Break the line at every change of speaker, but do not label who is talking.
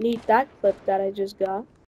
need that clip that I just got.